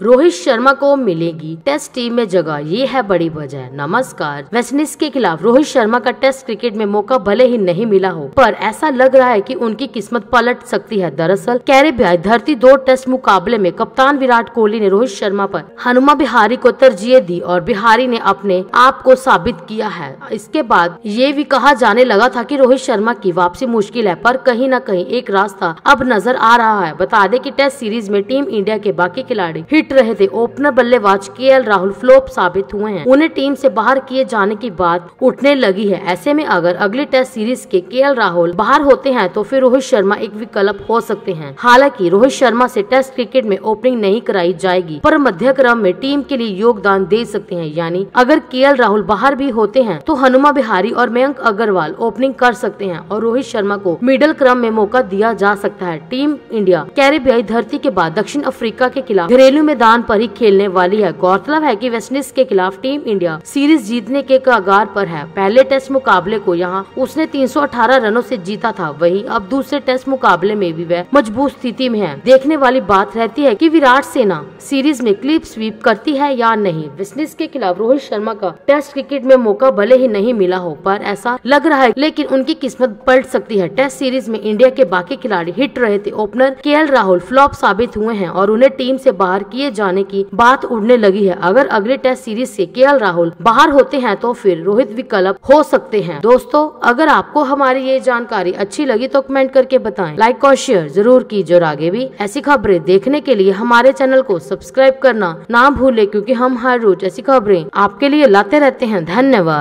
रोहित शर्मा को मिलेगी test team में जगह। ये है बड़ी वजह। नमस्कार। वेस्टइंडीज के खिलाफ रोहित शर्मा का टेस्ट क्रिकेट में मौका भले ही नहीं मिला हो, पर ऐसा लग रहा है कि उनकी किस्मत पलट सकती है। दरअसल कैरेबियाई धरती दो टेस्ट मुकाबले में कप्तान विराट कोहली ने रोहित शर्मा पर हनुमा बिहारी को तरजीह दी और बिहारी ने अपने आप को साबित किया है। इसके बाद ये भी कहा जाने लगा था की रोहित शर्मा की वापसी मुश्किल है, पर कहीं न कहीं एक रास्ता अब नज़र आ रहा है। बता दे की टेस्ट सीरीज़ में टीम इंडिया के बाकी खिलाड़ी हिट रहे थे। ओपनर बल्लेबाज के राहुल फ्लोप साबित हुए हैं। उन्हें टीम से बाहर किए जाने की बात उठने लगी है। ऐसे में अगर अगली टेस्ट सीरीज़ के के राहुल बाहर होते हैं तो फिर रोहित शर्मा एक विकल्प हो सकते हैं। हालाँकि रोहित शर्मा से टेस्ट क्रिकेट में ओपनिंग नहीं कराई जाएगी, पर मध्य क्रम में टीम के लिए योगदान दे सकते हैं। यानी अगर के राहुल बाहर भी होते हैं तो हनुमा बिहारी और मयंक अग्रवाल ओपनिंग कर सकते हैं और रोहित शर्मा को मिडिल क्रम में मौका दिया जा सकता है। टीम इंडिया कैरेबियाई धरती के बाद दक्षिण अफ्रीका के खिलाफ घरेलू मैदान पर ही खेलने वाली है। गौरतलब है कि वेस्टइंडीज के खिलाफ टीम इंडिया सीरीज़ जीतने के कगार पर है। पहले टेस्ट मुकाबले को यहाँ उसने 318 रनों से जीता था। वहीं अब दूसरे टेस्ट मुकाबले में भी वह मज़बूत स्थिति में है। देखने वाली बात रहती है कि विराट सेना सीरीज़ में क्लिप स्वीप करती है या नहीं। वेस्टइंडीज के खिलाफ रोहित शर्मा का टेस्ट क्रिकेट में मौका भले ही नहीं मिला हो, पर ऐसा लग रहा है, लेकिन उनकी किस्मत पलट सकती है। टेस्ट सीरीज़ में इंडिया के बाकी खिलाड़ी हिट रहे थे। ओपनर के राहुल फ्लॉप साबित हुए हैं और उन्हें टीम से बाहर किए जाने की बात उड़ने लगी है। अगर अगले टेस्ट सीरीज़ से केएल राहुल बाहर होते हैं तो फिर रोहित विकल्प हो सकते हैं। दोस्तों, अगर आपको हमारी ये जानकारी अच्छी लगी तो कमेंट करके बताएँ। लाइक और शेयर ज़रूर कीजिए और आगे भी ऐसी खबरें देखने के लिए हमारे चैनल को सब्सक्राइब करना ना भूले, क्यूँकी हम हर रोज ऐसी खबरें आपके लिए लाते रहते हैं। धन्यवाद।